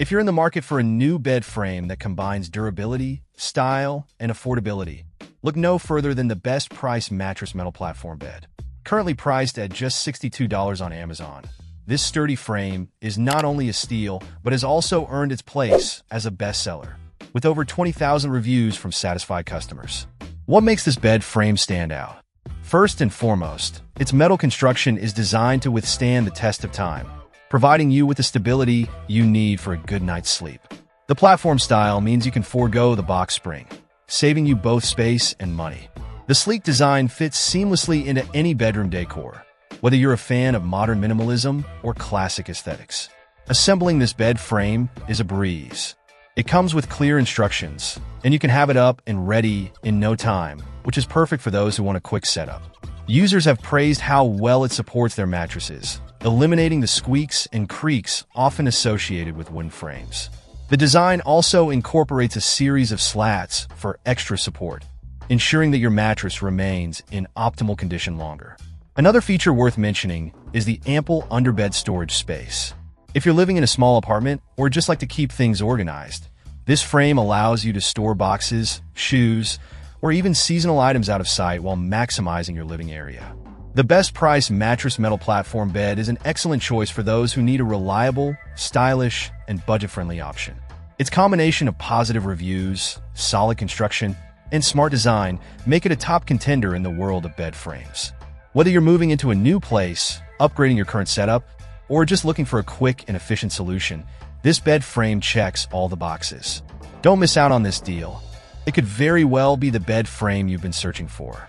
If you're in the market for a new bed frame that combines durability, style, and affordability, look no further than the best price mattress metal platform bed. Currently priced at just $62 on Amazon, this sturdy frame is not only a steal, but has also earned its place as a bestseller, with over 20,000 reviews from satisfied customers. What makes this bed frame stand out? First and foremost, its metal construction is designed to withstand the test of time, providing you with the stability you need for a good night's sleep. The platform style means you can forego the box spring, saving you both space and money. The sleek design fits seamlessly into any bedroom decor, whether you're a fan of modern minimalism or classic aesthetics. Assembling this bed frame is a breeze. It comes with clear instructions, and you can have it up and ready in no time, which is perfect for those who want a quick setup. Users have praised how well it supports their mattresses, eliminating the squeaks and creaks often associated with wooden frames. The design also incorporates a series of slats for extra support, ensuring that your mattress remains in optimal condition longer. Another feature worth mentioning is the ample underbed storage space. If you're living in a small apartment or just like to keep things organized, this frame allows you to store boxes, shoes, or even seasonal items out of sight while maximizing your living area. The best price mattress metal platform bed is an excellent choice for those who need a reliable, stylish, and budget-friendly option. Its combination of positive reviews, solid construction, and smart design make it a top contender in the world of bed frames. Whether you're moving into a new place, upgrading your current setup, or just looking for a quick and efficient solution, this bed frame checks all the boxes. Don't miss out on this deal. It could very well be the bed frame you've been searching for.